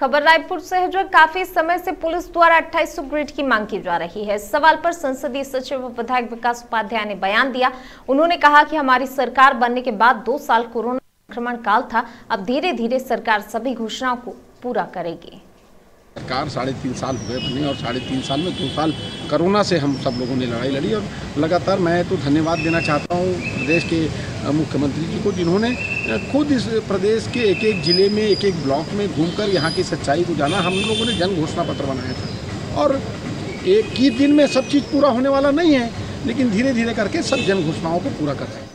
खबर रायपुर से है जो काफ़ी समय से पुलिस द्वारा 2800 ग्रिड की मांग की जा रही है। सवाल पर संसदीय सचिव विधायक विकास उपाध्याय ने बयान दिया। उन्होंने कहा कि हमारी सरकार बनने के बाद दो साल कोरोना संक्रमण काल था। अब धीरे धीरे सरकार सभी घोषणाओं को पूरा करेगी। सरकार साढ़े तीन साल हुए बने और साढ़े तीन साल में दो साल कोरोना से हम सब लोगों ने लड़ाई लड़ी और लगातार मैं तो धन्यवाद देना चाहता हूँ प्रदेश के मुख्यमंत्री जी को, जिन्होंने खुद इस प्रदेश के एक एक ज़िले में एक एक ब्लॉक में घूमकर यहाँ की सच्चाई को जाना, हम लोगों ने जन घोषणा पत्र बनाया था। और एक ही दिन में सब चीज़ पूरा होने वाला नहीं है, लेकिन धीरे धीरे करके सब जन घोषणाओं को पूरा कर रहे हैं।